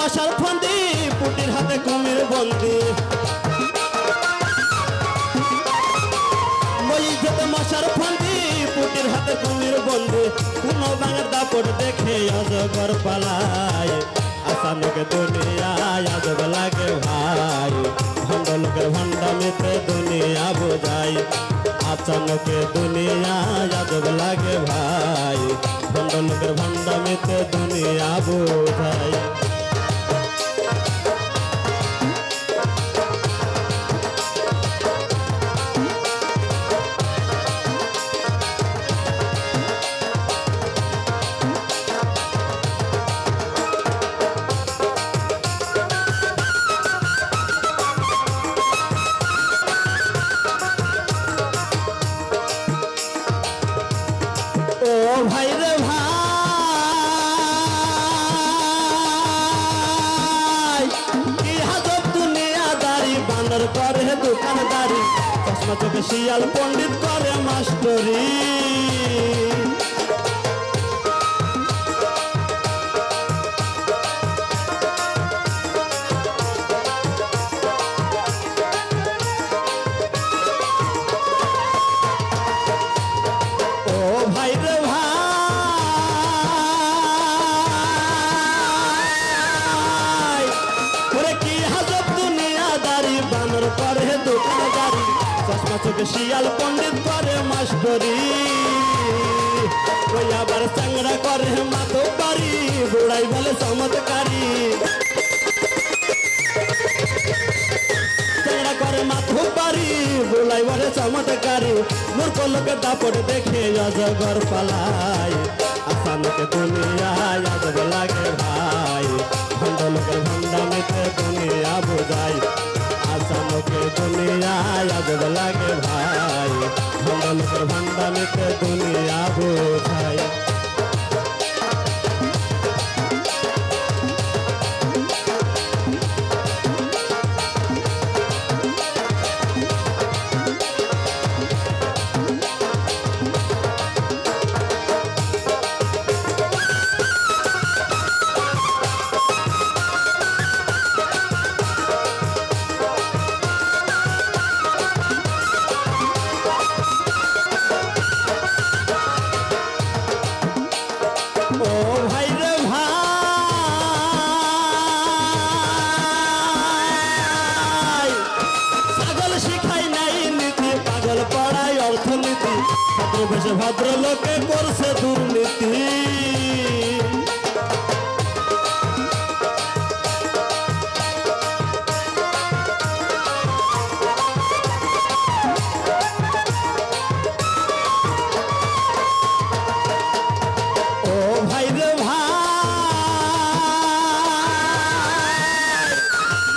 মশার ফন্দি পুটির হাতে কুমির বন্দি। মশার ফন্দি পুটির হাতে কুমির বন্দি। কোন বাঙার দাপট দেখে অজগর পালায় আসানুকে দুনিয়ায় আজব লাগে ভাই। ভণ্ড লোকের ভণ্ডামিতে দুনিয়া বোঝাই আচানকে দুনিয়ায় আজব লাগে ভাই। ভণ্ড লোকের ভণ্ডামিতে দুনিয়া বোঝাই বানর করে দোকানদারি চশমা চোখে শিয়াল পণ্ডিত করে মাস্টরি। শিয়াল পণ্ডিত করে মাস্টরি ওই আবার চাংড়া করে মাতো পারি বুড়াই বলে চমৎকারী। চেংড়া বলে চমৎকারী। মূর্খ লোকের দাপট দেখে অজগর পালাই আসানকে দুনিয়ায় আজব লাগে ভাই। ভণ্ড লোকের ভণ্ডামিতে দুনিয়া বোঝাই আসানকে দুনিয়ায় আজব লাগে ভাই ভণ্ড লোকের ভণ্ডামিতে দুনিয়া বোঝাই ও বেশে ভদ্র লোকে করছে দুর্নীতি। ও ভাই রে ভাই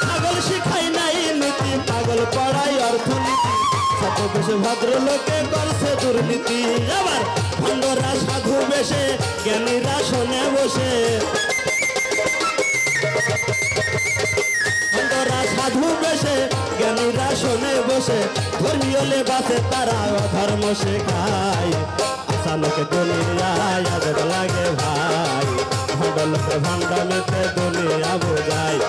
পাগল শিখাই শত বেশে ভদ্র লোকে করছে দুর্নীতি। আবার বসে। ভণ্ডরা সাধু বেশে, জ্ঞানীরা শোনে বসে। ধর্মীয় লেবাসে তারা অধর্ম শেখায়। আসানকে দুনিয়ায় আজব লাগে ভাই। ভণ্ডলকে ভণ্ডামিতে দুনিয়া বোঝায়।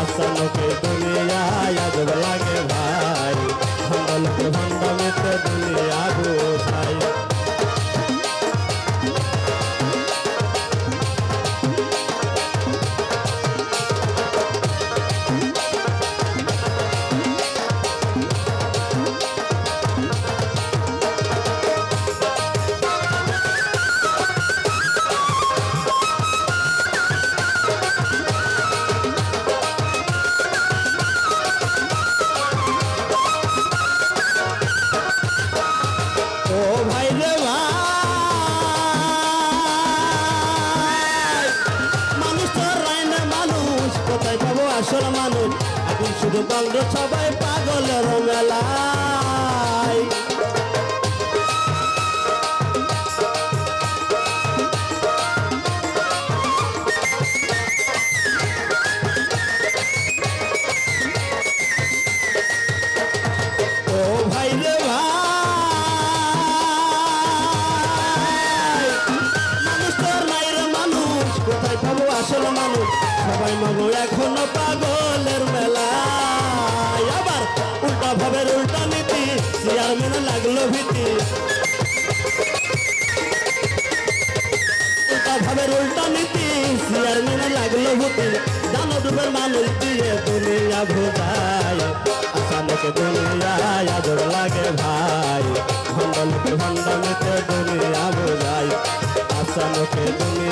আসানকে দুনিয়ায় আজব লাগে ভাই। ভণ্ডলকে ভণ্ডামিতে মানুষ। এখন শুধু বলল সবাই পাগলের মেলায় মানুষ। সবাই মাগো, এখনও পাগলের মেলা। আবার উল্টা ভাবের উল্টা নীতি চেয়ারম্যান লাগল ভীতি। উল্টা ভাবের উল্টা নীতি চেয়ারম্যান লাগল ভূতি। দানবের মানুষ দিয়ে দুনিয়া ভোজায়। আসামকে দুনিয়া আদর লাগে ভাই। ভণ্ডলকে ভণ্ডমিতে দুনিয়া বোঝায় আসামকে দুনিয়া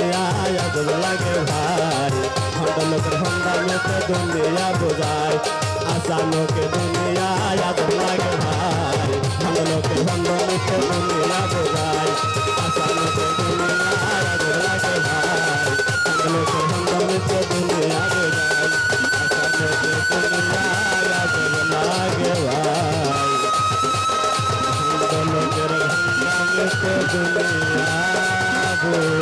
ভণ্ডমিতে দুনিয়া বোঝায় আসামকে দুনিয়া আদর লাগে ভাই ভণ্ডলকে ভণ্ডমিতে দুনিয়া বোঝায় আসামকে দুনিয়া আদর লাগে ভাই ভণ্ডলকে ভণ্ডমিতে দুনিয়া বোঝায় আসামকে দুনিয়া আদর লাগে ভাই ভণ্ডলকে ভণ্ডমিতে দুনিয়া বোঝায়